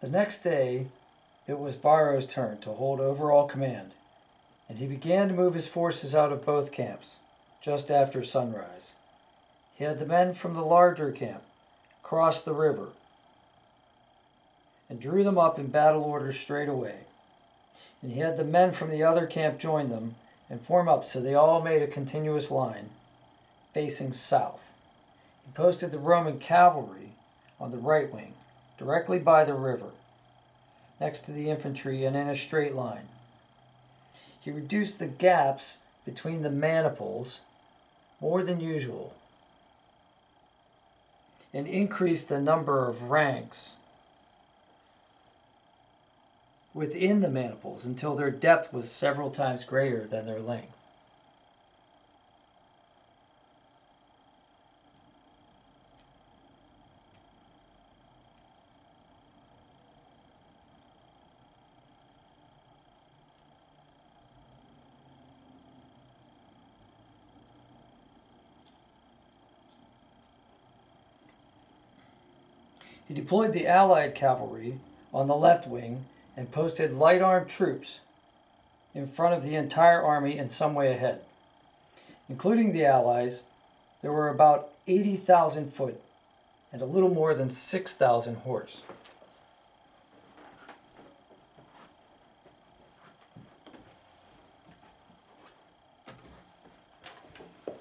The next day, it was Varro's turn to hold overall command, and he began to move his forces out of both camps just after sunrise. He had the men from the larger camp cross the river and drew them up in battle order straight away. And he had the men from the other camp join them and form up so they all made a continuous line facing south. He posted the Roman cavalry on the right wing, directly by the river, next to the infantry and in a straight line. He reduced the gaps between the maniples more than usual and increased the number of ranks within the maniples until their depth was several times greater than their length. He deployed the Allied cavalry on the left wing and posted light armed troops in front of the entire army and some way ahead. Including the Allies, there were about 80,000 foot and a little more than 6,000 horse.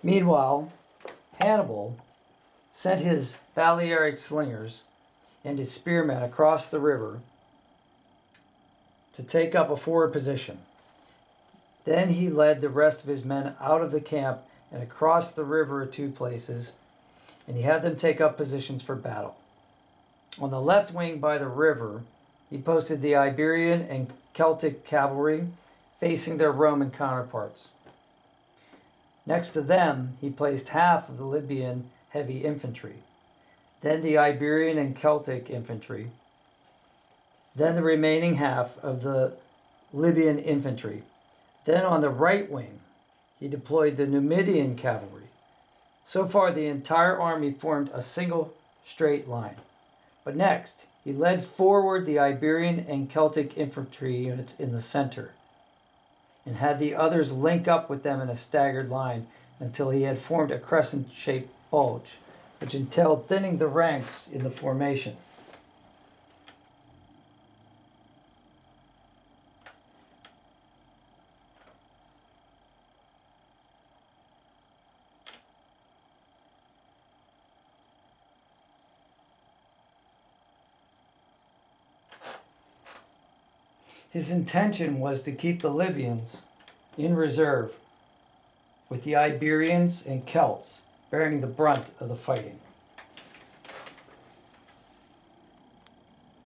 Meanwhile, Hannibal sent his Balearic slingers and his spearmen across the river to take up a forward position. Then he led the rest of his men out of the camp and across the river at two places, and he had them take up positions for battle. On the left wing by the river, he posted the Iberian and Celtic cavalry facing their Roman counterparts. Next to them, he placed half of the Libyan heavy infantry, then the Iberian and Celtic infantry, then the remaining half of the Libyan infantry. Then on the right wing, he deployed the Numidian cavalry. So far, the entire army formed a single straight line. But next, he led forward the Iberian and Celtic infantry units in the center and had the others link up with them in a staggered line until he had formed a crescent shaped bulge, which entailed thinning the ranks in the formation. His intention was to keep the Libyans in reserve, with the Iberians and Celts bearing the brunt of the fighting.